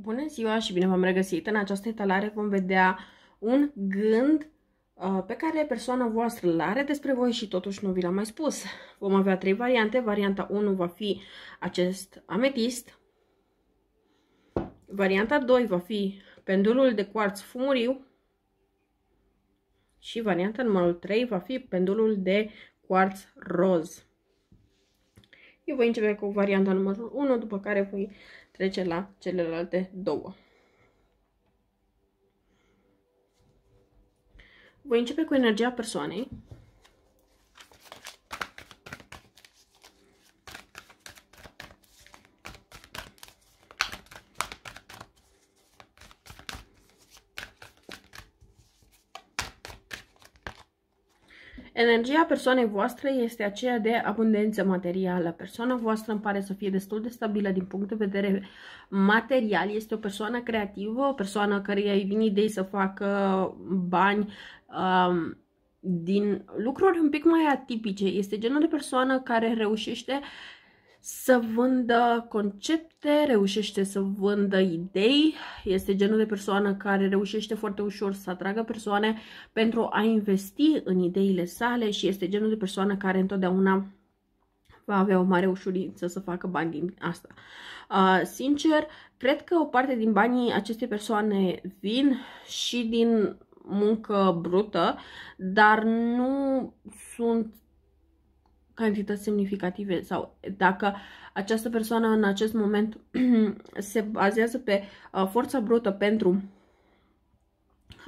Bună ziua și bine v-am regăsit! În această etalare vom vedea un gând uh, pe care persoana voastră îl are despre voi și totuși nu vi l-am mai spus. Vom avea trei variante. Varianta 1 va fi acest ametist. Varianta 2 va fi pendulul de cuarț fumuriu. Și varianta numărul 3 va fi pendulul de cuarț roz. Eu voi începe cu varianta numărul 1, după care voi trece la celelalte două. Voi începe cu energia persoanei. Energia persoanei voastre este aceea de abundență materială. Persoana voastră îmi pare să fie destul de stabilă din punct de vedere material. Este o persoană creativă, o persoană care i-a venit idei să facă bani um, din lucruri un pic mai atipice. Este genul de persoană care reușește uh, să vândă concepte, reușește să vândă idei, este genul de persoană care reușește foarte ușor să atragă persoane pentru a investi în ideile sale și este genul de persoană care întotdeauna va avea o mare ușurință să facă bani din asta. Uh, sincer, cred că o parte din banii acestei persoane vin și din muncă brută, dar nu sunt cantități semnificative sau dacă această persoană în acest moment se bazează pe uh, forța brută pentru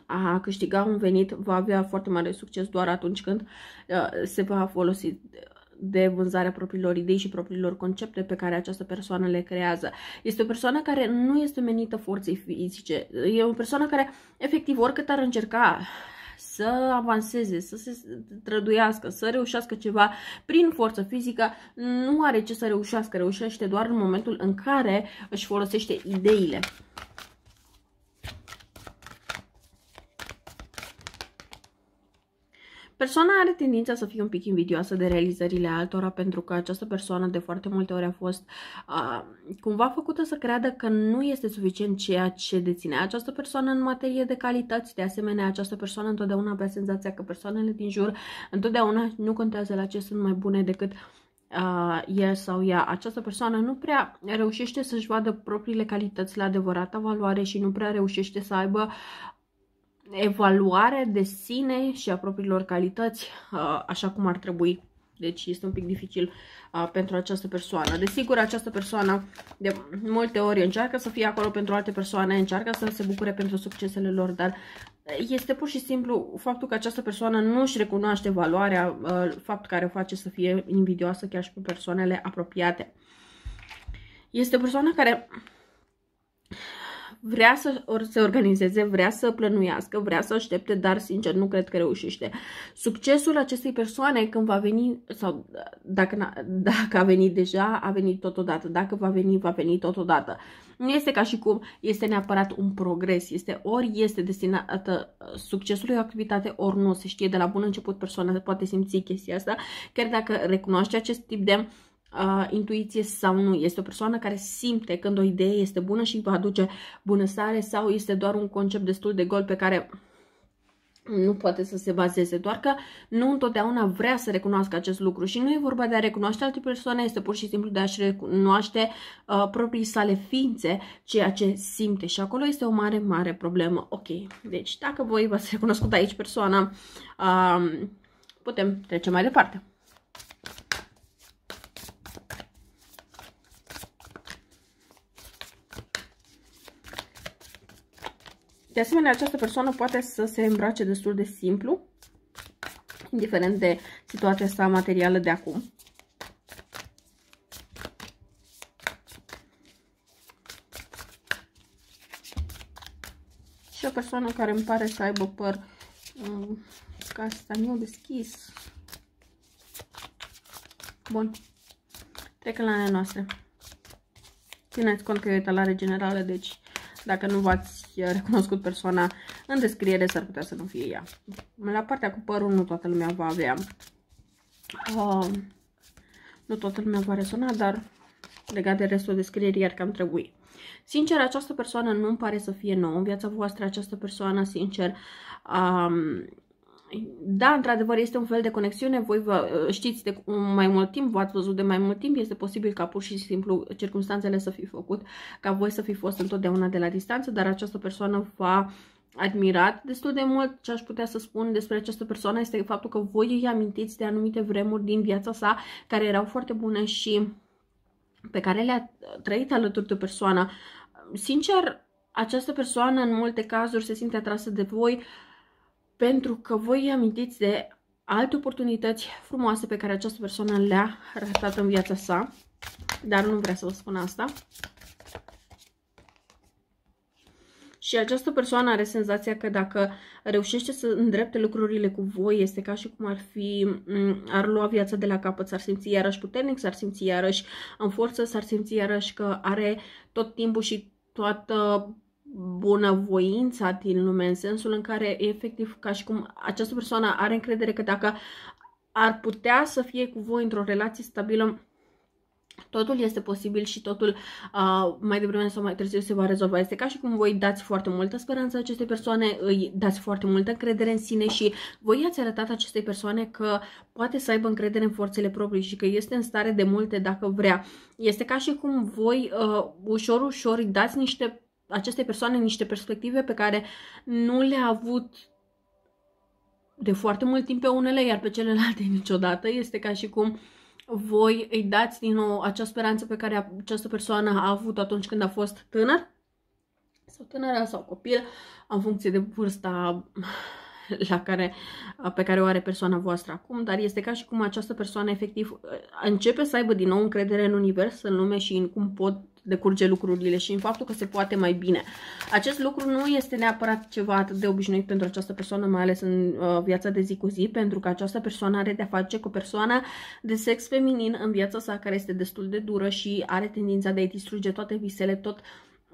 a câștiga un venit, va avea foarte mare succes doar atunci când uh, se va folosi de vânzarea propriilor idei și propriilor concepte pe care această persoană le creează. Este o persoană care nu este menită forței fizice. E o persoană care, efectiv, oricât ar încerca să avanseze, să se trăduiască, să reușească ceva prin forță fizică, nu are ce să reușească, reușește doar în momentul în care își folosește ideile. Persoana are tendința să fie un pic invidioasă de realizările altora pentru că această persoană de foarte multe ori a fost uh, cumva făcută să creadă că nu este suficient ceea ce deține această persoană în materie de calități. De asemenea, această persoană întotdeauna avea senzația că persoanele din jur întotdeauna nu contează la ce sunt mai bune decât uh, el sau ea. Această persoană nu prea reușește să-și vadă propriile calități la adevărata valoare și nu prea reușește să aibă evaluare de sine și a propriilor calități uh, așa cum ar trebui. Deci este un pic dificil uh, pentru această persoană. Desigur, această persoană de multe ori încearcă să fie acolo pentru alte persoane, încearcă să se bucure pentru succesele lor, dar este pur și simplu faptul că această persoană nu își recunoaște valoarea, uh, fapt care o face să fie invidioasă chiar și pe persoanele apropiate. Este o persoană care vrea să se organizeze, vrea să plănuiască, vrea să aștepte, dar sincer nu cred că reușește. Succesul acestei persoane când va veni, sau dacă, dacă a venit deja, a venit totodată. Dacă va veni, va veni totodată. Nu este ca și cum este neapărat un progres, este ori este destinată succesului o activitate, ori nu. Se știe de la bun început persoana poate simți chestia asta, chiar dacă recunoaște acest tip de uh, intuiție sau nu. Este o persoană care simte când o idee este bună și va aduce bunăstare sau este doar un concept destul de gol pe care nu poate să se bazeze, doar că nu întotdeauna vrea să recunoască acest lucru și nu e vorba de a recunoaște alte persoane, este pur și simplu de a-și recunoaște uh, proprii sale ființe, ceea ce simte și acolo este o mare, mare problemă. Ok, deci dacă voi v-ați recunoscut aici persoana, uh, putem trece mai departe. De asemenea, această persoană poate să se îmbrace destul de simplu, indiferent de situația sa materială de acum. Și o persoană care îmi pare să aibă păr um, castaniu deschis. Bun. Trecem la noastre. Țineți cont că e o etalare generală, deci dacă nu v-ați recunoscut persoana în descriere, s-ar putea să nu fie ea. La partea cu părul nu toată lumea va avea. Uh, nu toată lumea va rezona, dar legat de restul descrierii ar cam trebui. Sincer, această persoană nu îmi pare să fie nouă în viața voastră, această persoană, sincer, um, da, într-adevăr, este un fel de conexiune, voi vă știți de mai mult timp, v-ați văzut de mai mult timp, este posibil ca pur și simplu circunstanțele să fi făcut, ca voi să fi fost întotdeauna de la distanță, dar această persoană va admirat destul de mult. Ce aș putea să spun despre această persoană este faptul că voi îi amintiți de anumite vremuri din viața sa care erau foarte bune și pe care le-a trăit alături de o persoană. Sincer, această persoană în multe cazuri se simte atrasă de voi pentru că voi îi amintiți de alte oportunități frumoase pe care această persoană le-a ratat în viața sa, dar nu vrea să vă spun asta. Și această persoană are senzația că dacă reușește să îndrepte lucrurile cu voi, este ca și cum ar fi, ar lua viața de la capăt, s-ar simți iarăși puternic, s-ar simți iarăși în forță, s-ar simți iarăși că are tot timpul și toată bunăvoința din lume, în sensul în care efectiv ca și cum această persoană are încredere că dacă ar putea să fie cu voi într-o relație stabilă, Totul este posibil și totul uh, mai devreme sau mai târziu se va rezolva. Este ca și cum voi dați foarte multă speranță acestei persoane, îi dați foarte multă încredere în sine și voi ați arătat acestei persoane că poate să aibă încredere în forțele proprii și că este în stare de multe dacă vrea. Este ca și cum voi uh, ușor, ușor îi dați niște, acestei persoane niște perspective pe care nu le-a avut de foarte mult timp pe unele, iar pe celelalte niciodată. Este ca și cum uh, voi îi dați din nou acea speranță pe care această persoană a avut atunci când a fost tânăr sau tânără sau copil, în funcție de vârsta la care, pe care o are persoana voastră acum, dar este ca și cum această persoană efectiv începe să aibă din nou încredere în univers, în lume și în cum pot decurge lucrurile și în faptul că se poate mai bine. Acest lucru nu este neapărat ceva atât de obișnuit pentru această persoană, mai ales în uh, viața de zi cu zi, pentru că această persoană are de-a face cu o persoană de sex feminin în viața sa, care este destul de dură și are tendința de a-i distruge toate visele, tot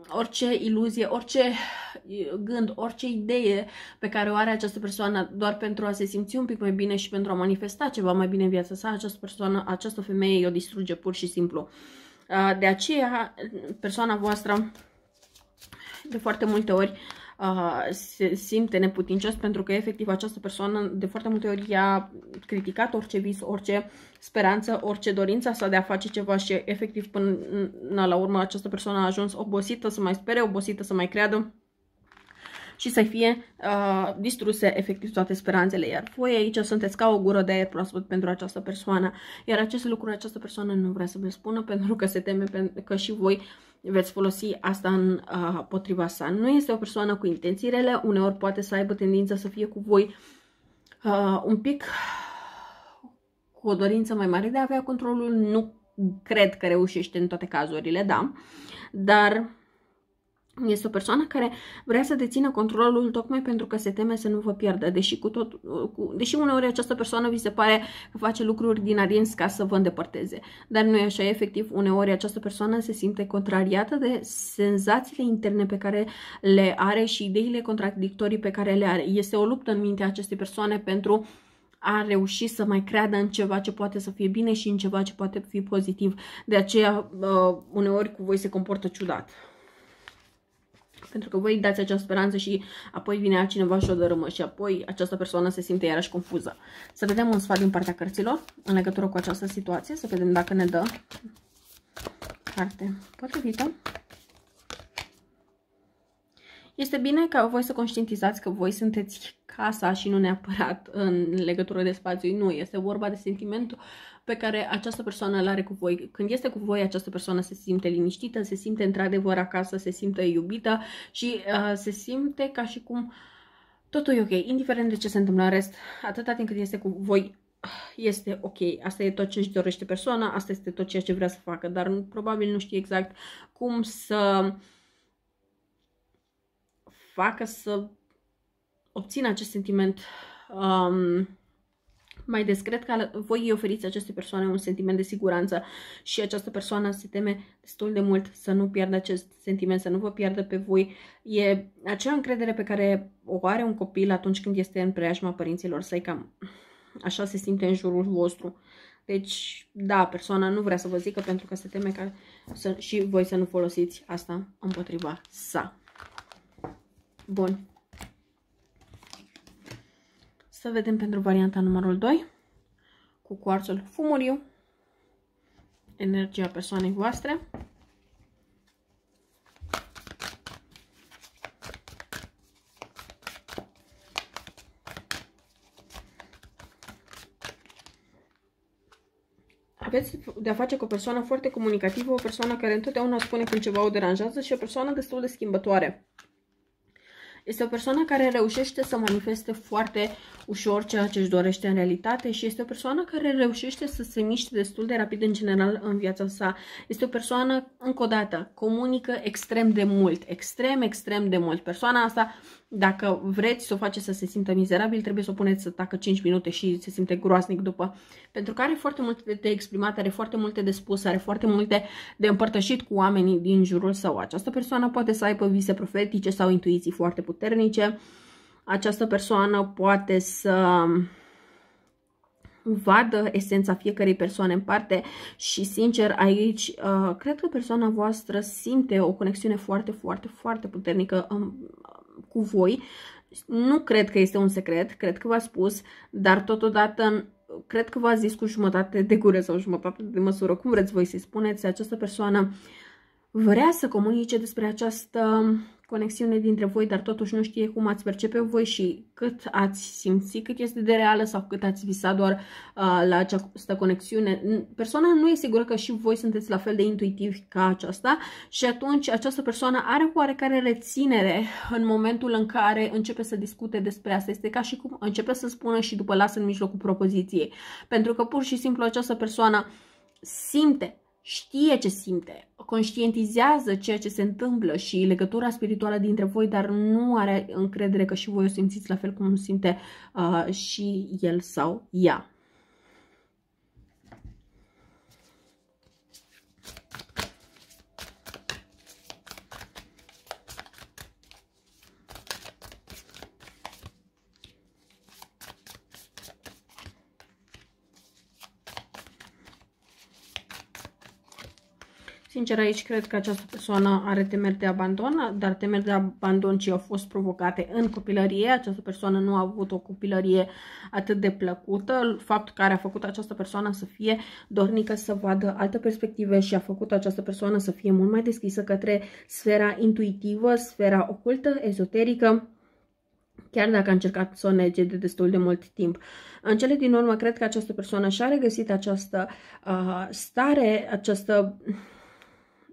orice iluzie, orice gând, orice idee pe care o are această persoană doar pentru a se simți un pic mai bine și pentru a manifesta ceva mai bine în viața sa, această persoană, această femeie o distruge pur și simplu. Uh, de aceea, persoana voastră de foarte multe ori uh, se simte neputincios pentru că efectiv această persoană de foarte multe ori i-a criticat orice vis, orice speranță, orice dorință sa de a face ceva și efectiv până la urmă această persoană a ajuns obosită să mai spere, obosită să mai creadă și să fie uh, distruse efectiv toate speranțele. Iar voi aici sunteți ca o gură de aer proaspăt pentru această persoană. Iar acest lucru această persoană nu vrea să vă spună pentru că se teme că și voi veți folosi asta în uh, potriva sa. Nu este o persoană cu intenții rele, uneori poate să aibă tendința să fie cu voi uh, un pic cu o dorință mai mare de a avea controlul. Nu cred că reușește în toate cazurile, da, dar este o persoană care vrea să dețină controlul tocmai pentru că se teme să nu vă pierdă, deși, cu tot, cu, deși uneori această persoană vi se pare că face lucruri din adins ca să vă îndepărteze. Dar nu e așa, efectiv, uneori această persoană se simte contrariată de senzațiile interne pe care le are și ideile contradictorii pe care le are. Este o luptă în mintea acestei persoane pentru a reuși să mai creadă în ceva ce poate să fie bine și în ceva ce poate fi pozitiv. De aceea, uh, uneori cu voi se comportă ciudat. Pentru că voi dați acea speranță și apoi vine altcineva și o dărâmă și apoi această persoană se simte iarăși confuză. Să vedem un sfat din partea cărților în legătură cu această situație, să vedem dacă ne dă carte potrivită. Este bine ca voi să conștientizați că voi sunteți casa și nu neapărat în legătură de spațiu. Nu, este vorba de sentimentul pe care această persoană îl are cu voi. Când este cu voi, această persoană se simte liniștită, se simte într-adevăr acasă, se simte iubită și uh, se simte ca și cum totul e ok, indiferent de ce se întâmplă în rest, atâta timp cât este cu voi, este ok, asta e tot ce își dorește persoana, asta este tot ceea ce vrea să facă, dar probabil nu știe exact cum să facă să obțină acest sentiment um, mai discret că voi îi oferiți acestei persoane un sentiment de siguranță și această persoană se teme destul de mult să nu pierdă acest sentiment, să nu vă pierdă pe voi. E acea încredere pe care o are un copil atunci când este în preajma părinților săi, cam așa se simte în jurul vostru. Deci, da, persoana nu vrea să vă zică pentru că se teme că să, și voi să nu folosiți asta împotriva sa. Bun. Să vedem pentru varianta numărul 2 cu cuarțul fumuriu energia persoanei voastre. Aveți de-a face cu o persoană foarte comunicativă, o persoană care întotdeauna spune când ceva o deranjează și o persoană destul de schimbătoare. Este o persoană care reușește să manifeste foarte ușor ceea ce își dorește în realitate și este o persoană care reușește să se miște destul de rapid în general în viața sa. Este o persoană, încă o dată, comunică extrem de mult, extrem, extrem de mult. Persoana asta dacă vreți să o faceți să se simtă mizerabil, trebuie să o puneți să tacă 5 minute și se simte groaznic după. Pentru că are foarte multe de exprimat, are foarte multe de spus, are foarte multe de împărtășit cu oamenii din jurul său. Această persoană poate să aibă vise profetice sau intuiții foarte puternice. Această persoană poate să vadă esența fiecarei persoane în parte și, sincer, aici, uh, cred că persoana voastră simte o conexiune foarte, foarte, foarte puternică cu voi. Nu cred că este un secret, cred că v-a spus, dar totodată cred că v-a zis cu jumătate de gură sau jumătate de măsură, cum vreți voi să-i spuneți, această persoană vrea să comunice despre această conexiune dintre voi, dar totuși nu știe cum ați percepe voi și cât ați simți, cât este de reală sau cât ați visat doar uh, la această conexiune. Persoana nu e sigură că și voi sunteți la fel de intuitivi ca aceasta și atunci această persoană are oarecare reținere în momentul în care începe să discute despre asta. Este ca și cum începe să spună și după lasă în mijlocul propoziției. Pentru că pur și simplu această persoană simte știe ce simte, conștientizează ceea ce se întâmplă și legătura spirituală dintre voi, dar nu are încredere că și voi o simțiți la fel cum simte uh, și el sau ea. Sincer, aici cred că această persoană are temeri de abandon, dar temeri de abandon ce au fost provocate în copilărie. Această persoană nu a avut o copilărie atât de plăcută. Faptul care a făcut această persoană să fie dornică să vadă alte perspective și a făcut această persoană să fie mult mai deschisă către sfera intuitivă, sfera ocultă, ezoterică, chiar dacă a încercat să o nege de destul de mult timp. În cele din urmă, cred că această persoană și-a regăsit această uh, stare, această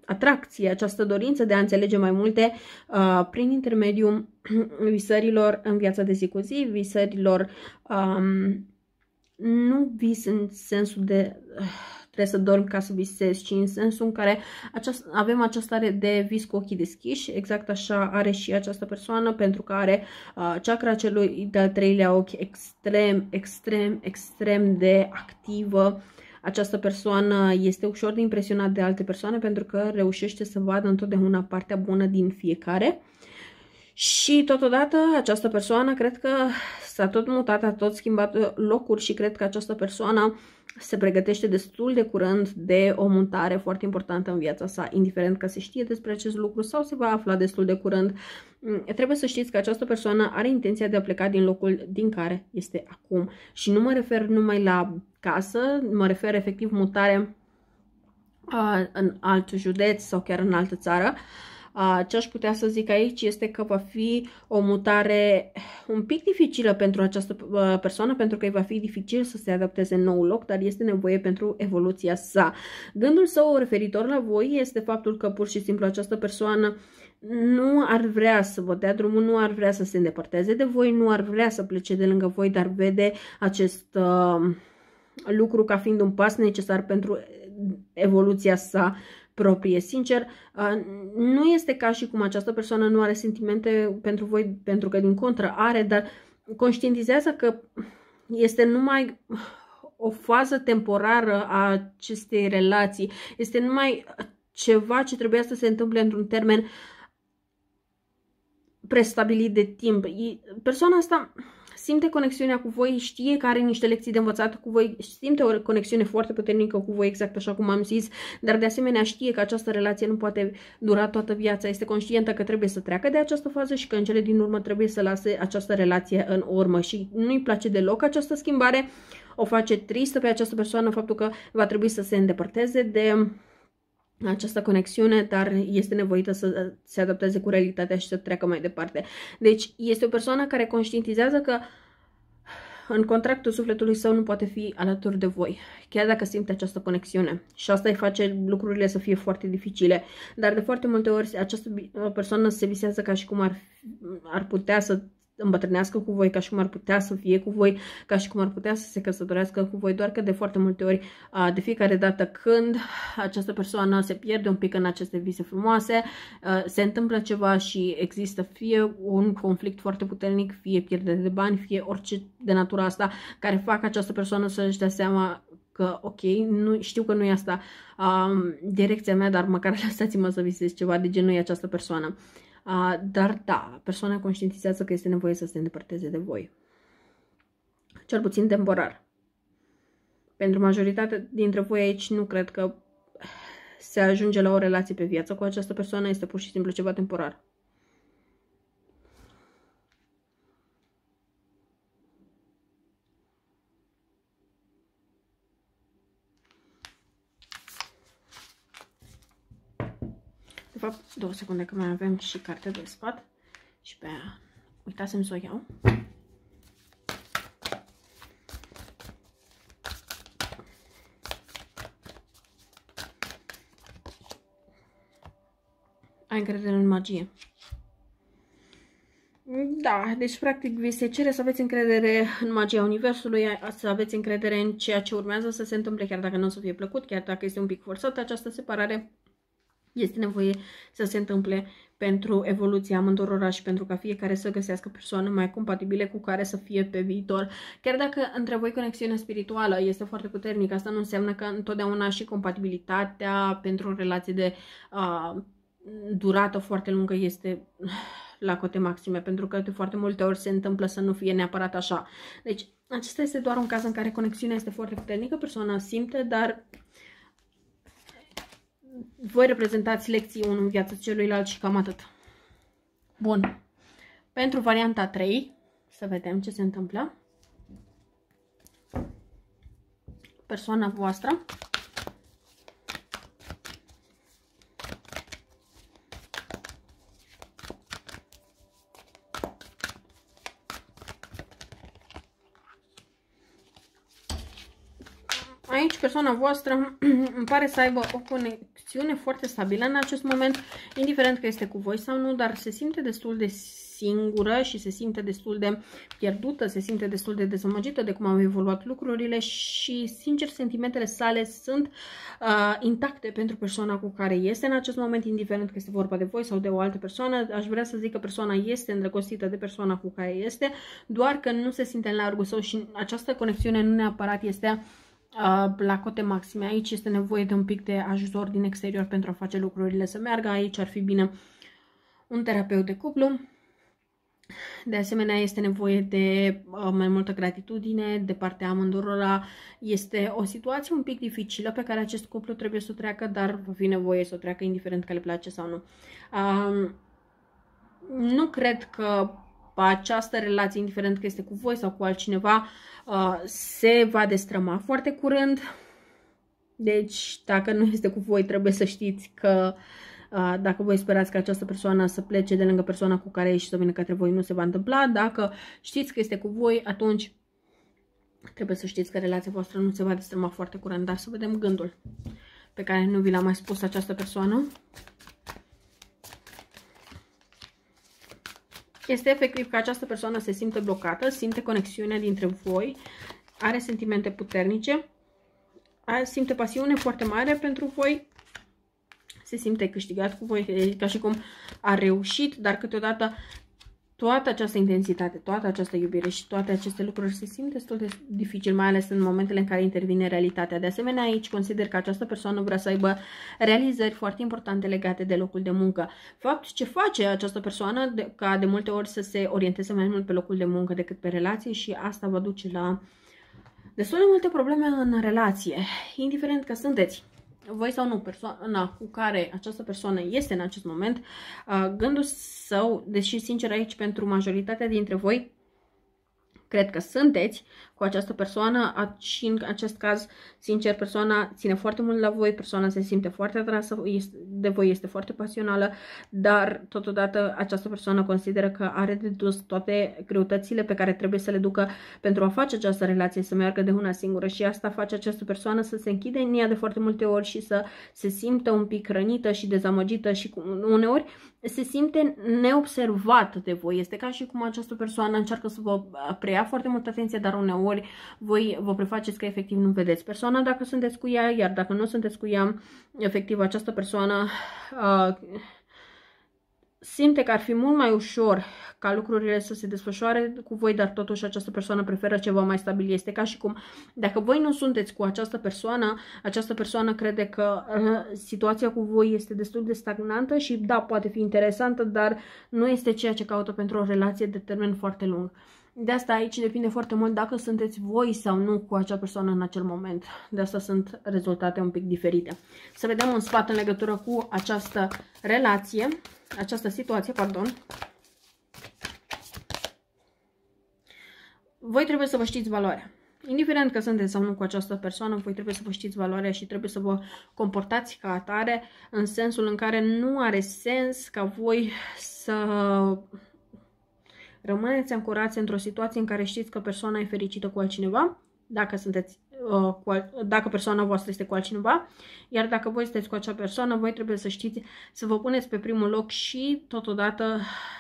atracție, această dorință de a înțelege mai multe uh, prin intermediul visărilor în viața de zi cu zi, visărilor um, nu vis în sensul de uh, trebuie să dormi ca să visezi, ci în sensul în care aceast, avem această stare de vis cu ochii deschiși, exact așa are și această persoană, pentru că are uh, chakra celui de-al treilea ochi extrem, extrem, extrem de activă, această persoană este ușor de impresionat de alte persoane pentru că reușește să vadă întotdeauna partea bună din fiecare. Și totodată această persoană cred că s-a tot mutat, a tot schimbat locuri și cred că această persoană se pregătește destul de curând de o mutare foarte importantă în viața sa, indiferent că se știe despre acest lucru sau se va afla destul de curând. Mm, trebuie să știți că această persoană are intenția de a pleca din locul din care este acum. Și nu mă refer numai la casă, mă refer efectiv mutare uh, în alt județ sau chiar în altă țară. Uh, ce aș putea să zic aici este că va fi o mutare un pic dificilă pentru această persoană, pentru că îi va fi dificil să se adapteze în nou loc, dar este nevoie pentru evoluția sa. Gândul său referitor la voi este faptul că pur și simplu această persoană nu ar vrea să vă dea drumul, nu ar vrea să se îndepărteze de voi, nu ar vrea să plece de lângă voi, dar vede acest uh, lucru ca fiind un pas necesar pentru evoluția sa proprie. Sincer, nu este ca și cum această persoană nu are sentimente pentru voi, pentru că din contră are, dar conștientizează că este numai o fază temporară a acestei relații. Este numai ceva ce trebuia să se întâmple într-un termen prestabilit de timp. Persoana asta simte conexiunea cu voi, știe că are niște lecții de învățat cu voi, simte o conexiune foarte puternică cu voi, exact așa cum am zis, dar de asemenea știe că această relație nu poate dura toată viața, este conștientă că trebuie să treacă de această fază și că în cele din urmă trebuie să lase această relație în urmă și nu-i place deloc această schimbare, o face tristă pe această persoană faptul că va trebui să se îndepărteze de această conexiune, dar este nevoită să se adapteze cu realitatea și să treacă mai departe. Deci este o persoană care conștientizează că în contractul sufletului său nu poate fi alături de voi, chiar dacă simte această conexiune. Și asta îi face lucrurile să fie foarte dificile. Dar de foarte multe ori această persoană se visează ca și cum ar, ar putea să îmbătrânească cu voi, ca și cum ar putea să fie cu voi, ca și cum ar putea să se căsătorească cu voi, doar că de foarte multe ori, de fiecare dată când această persoană se pierde un pic în aceste vise frumoase, se întâmplă ceva și există fie un conflict foarte puternic, fie pierdere de bani, fie orice de natura asta, care fac această persoană să-și dea seama că, ok, nu, știu că nu e asta um, direcția mea, dar măcar lăsați-mă să visez ceva de genul această persoană. Uh, dar da, persoana conștientizează că este nevoie să se îndepărteze de voi. Cel puțin temporar. Pentru majoritatea dintre voi aici nu cred că se ajunge la o relație pe viață cu această persoană, este pur și simplu ceva temporar. De fapt, două secunde că mai avem și cartea de sfat și pe aia uitasem să o iau. Ai încredere în magie. Da, deci practic vi se cere să aveți încredere în magia Universului, să aveți încredere în ceea ce urmează să se întâmple, chiar dacă nu o să fie plăcut, chiar dacă este un pic forțată această separare este nevoie să se întâmple pentru evoluția amândurora și pentru ca fiecare să găsească persoane mai compatibile cu care să fie pe viitor. Chiar dacă între voi conexiunea spirituală este foarte puternică, asta nu înseamnă că întotdeauna și compatibilitatea pentru o relație de uh, durată foarte lungă este la cote maxime, pentru că de foarte multe ori se întâmplă să nu fie neapărat așa. Deci, acesta este doar un caz în care conexiunea este foarte puternică, persoana simte, dar voi reprezentați lecții unul în viața celuilalt și cam atât. Bun. Pentru varianta 3, să vedem ce se întâmplă. Persoana voastră aici persoana voastră îmi pare să aibă o conexiune foarte stabilă în acest moment, indiferent că este cu voi sau nu, dar se simte destul de singură și se simte destul de pierdută, se simte destul de dezamăgită de cum au evoluat lucrurile și, sincer, sentimentele sale sunt uh, intacte pentru persoana cu care este în acest moment, indiferent că este vorba de voi sau de o altă persoană. Aș vrea să zic că persoana este îndrăgostită de persoana cu care este, doar că nu se simte în largul său și această conexiune nu neapărat este la cote maxime. Aici este nevoie de un pic de ajutor din exterior pentru a face lucrurile să meargă. Aici ar fi bine un terapeut de cuplu. De asemenea, este nevoie de mai multă gratitudine de partea amândurora. Este o situație un pic dificilă pe care acest cuplu trebuie să o treacă, dar va fi nevoie să o treacă indiferent că le place sau nu. Um, nu cred că această relație, indiferent că este cu voi sau cu altcineva, uh, se va destrăma foarte curând. Deci, dacă nu este cu voi, trebuie să știți că uh, dacă voi sperați că această persoană să plece de lângă persoana cu care ești să vină către voi, nu se va întâmpla. Dacă știți că este cu voi, atunci trebuie să știți că relația voastră nu se va destrăma foarte curând. Dar să vedem gândul pe care nu vi l-a mai spus această persoană. Este efectiv că această persoană se simte blocată, simte conexiunea dintre voi, are sentimente puternice, are, simte pasiune foarte mare pentru voi, se simte câștigat cu voi, ca și cum a reușit, dar câteodată toată această intensitate, toată această iubire și toate aceste lucruri se simt destul de dificil, mai ales în momentele în care intervine realitatea. De asemenea, aici consider că această persoană vrea să aibă realizări foarte importante legate de locul de muncă. Fapt ce face această persoană de, ca de multe ori să se orienteze mai mult pe locul de muncă decât pe relație și asta va duce la destul de multe probleme în relație, indiferent că sunteți voi sau nu, persoana cu care această persoană este în acest moment, uh, gândul său, deși sincer aici pentru majoritatea dintre voi, cred că sunteți cu această persoană și în acest caz, sincer, persoana ține foarte mult la voi, persoana se simte foarte atrasă de voi, este foarte pasională, dar totodată această persoană consideră că are de dus toate greutățile pe care trebuie să le ducă pentru a face această relație să meargă de una singură și asta face această persoană să se închide în ea de foarte multe ori și să se simtă un pic rănită și dezamăgită și uneori se simte neobservat de voi. Este ca și cum această persoană încearcă să vă preia foarte multă atenție, dar uneori voi vă prefaceți că efectiv nu vedeți persoana dacă sunteți cu ea, iar dacă nu sunteți cu ea, efectiv această persoană uh, simte că ar fi mult mai ușor ca lucrurile să se desfășoare cu voi, dar totuși această persoană preferă ceva mai stabil. Este ca și cum, dacă voi nu sunteți cu această persoană, această persoană crede că uh, situația cu voi este destul de stagnantă și da, poate fi interesantă, dar nu este ceea ce caută pentru o relație de termen foarte lung. De asta aici depinde foarte mult dacă sunteți voi sau nu cu acea persoană în acel moment. De asta sunt rezultate un pic diferite. Să vedem un sfat în legătură cu această relație, această situație, pardon. Voi trebuie să vă știți valoarea. Indiferent că sunteți sau nu cu această persoană, voi trebuie să vă știți valoarea și trebuie să vă comportați ca atare în sensul în care nu are sens ca voi să Rămâneți ancorați într-o situație în care știți că persoana e fericită cu altcineva, dacă, sunteți, uh, cu al, dacă persoana voastră este cu altcineva, iar dacă voi sunteți cu acea persoană, voi trebuie să știți să vă puneți pe primul loc și totodată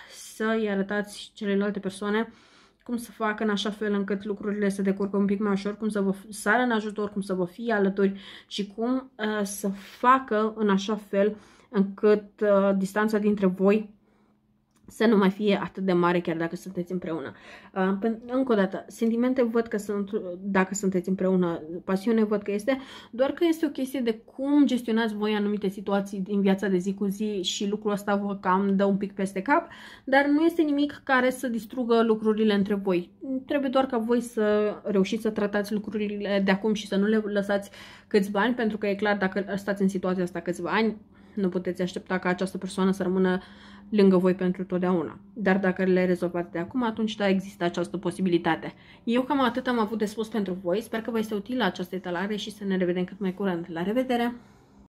să-i arătați celelalte persoane cum să facă în așa fel încât lucrurile să decurcă un pic mai ușor, cum să vă sară în ajutor, cum să vă fie alături și cum uh, să facă în așa fel încât uh, distanța dintre voi să nu mai fie atât de mare chiar dacă sunteți împreună. Uh, încă o dată, sentimente văd că sunt, dacă sunteți împreună, pasiune văd că este, doar că este o chestie de cum gestionați voi anumite situații din viața de zi cu zi și lucrul ăsta vă cam dă un pic peste cap, dar nu este nimic care să distrugă lucrurile între voi. Trebuie doar ca voi să reușiți să tratați lucrurile de acum și să nu le lăsați câțiva ani, pentru că e clar, dacă stați în situația asta câțiva ani, nu puteți aștepta ca această persoană să rămână lângă voi pentru totdeauna. Dar dacă le rezolvați de acum, atunci da, există această posibilitate. Eu cam atât am avut de spus pentru voi. Sper că vă este utilă această etalare și să ne revedem cât mai curând. La revedere!